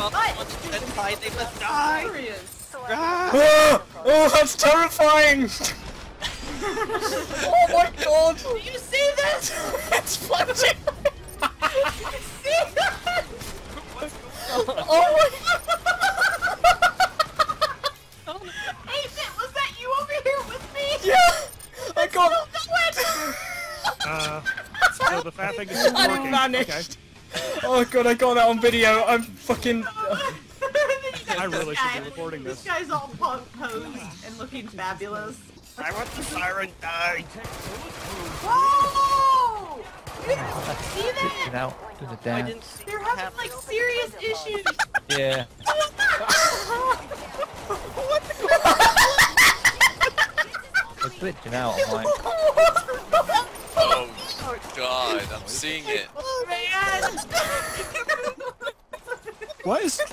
off once dead inside, they must die! Ah! Oh, oh, that's terrifying! oh my god! Do you see this? It's floating! see that? Oh my Hey, Fit, was that you over here with me? Yeah! I got Uh, so the fat thing is I working. vanished! Okay. Oh god, I got that on video. I'm fucking. I really should be recording this. This guy's all po- posed and looking fabulous. I want the siren die! Whoa! You didn't see Get that? out to the I didn't see They're having like serious issues. Yeah. We're glitching out on mine. Oh god, I'm seeing it. Oh man! What is? Let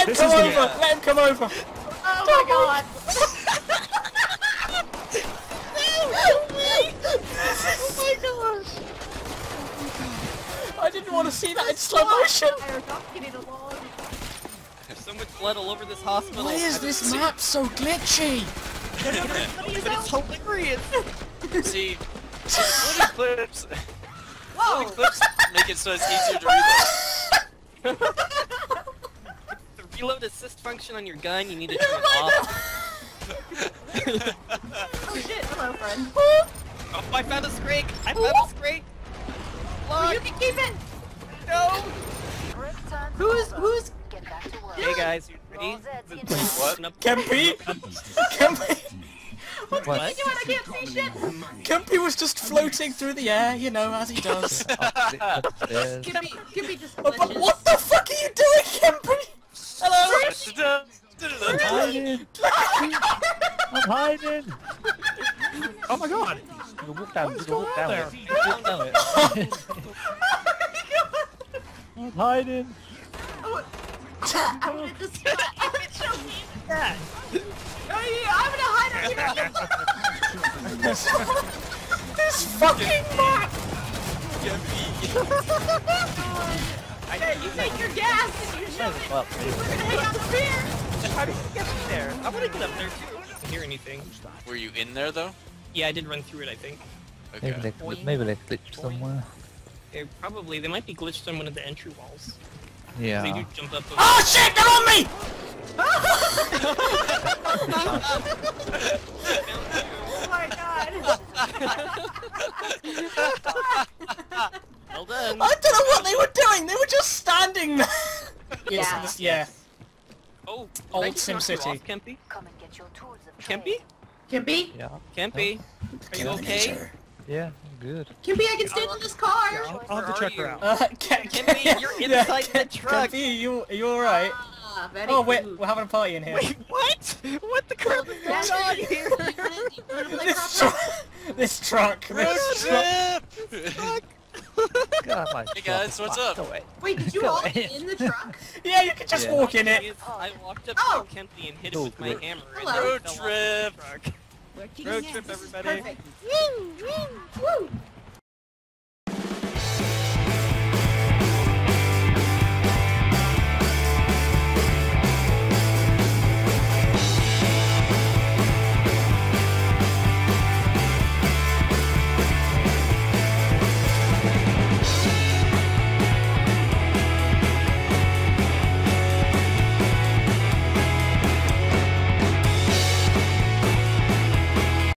him This come is the- over! Let him come over! Oh my god! oh my gosh! I didn't want to see that in slow motion! They're not getting along. There's so much blood all over this hospital. Why is this map so glitchy? But it's hilarious! See, floating clips, Whoa! floating clips make it so it's easier to reload. The reload assist function on your gun, you need to oh turn it off. Oh shit! Hello, friend. Oh, I found a scrake! I found a scrake! Oh, you can keep it. No! Who's who's? Hey guys, you ready? What? Open up- Kempy? Kempy? What's What? he doing? I can't see shit. Kempy was just floating through the air, you know, as he does. Upstairs. upstairs. Can be just Oh, but what the fuck are you doing, Kempy? Hello? I'm hiding! I'm hiding! Oh my god! You can walk down, you can walk down there? it. You can walk down it. I'm hiding! I'm gonna just I'm gonna choke you. Oh, yeah, I'm gonna hide under your This fucking map! Hey, you take your gas and you shove it. Well, We're gonna hang out up here. How did you get up there? I wanna get up there too. I didn't hear anything. Were you in there though? Yeah, I did run through it, I think. maybe Okay. they, maybe they glitched somewhere. They probably, they might be glitched on one of the entry walls. They Yeah. do jump up over Oh shit, they're on me! Oh my god. Well done. I don't know what they were doing, they were just standing there! Yes, Yeah. this- yeah. Oh, Old did I just knock you SimCity. off, Kempy? Come and get your tools of trade. Kempy? Yeah. Kempy? Are you okay? Yeah, I'm good. Kimpy, I can stand on this car. I'll, I'll have Where to check her out. Uh, Kempy, you're yeah, inside the truck. Kempy, you, are you alright? Ah, very Oh wait, good. we're having a party in here. Wait, what? What the crap is going on here? You wanna This, Crossroads? tru- this truck, this truck. God, my Hey guys, what's up? Away. Wait, did you Go all get in the truck? Yeah, you could just Yeah. walk in it. I walked up Oh. to Kempy and hit it Oh, with my hammer. Hello. Road fell off the trip. truck. We're kicking Road trip, everybody. Perfect. Woo, woo, woo.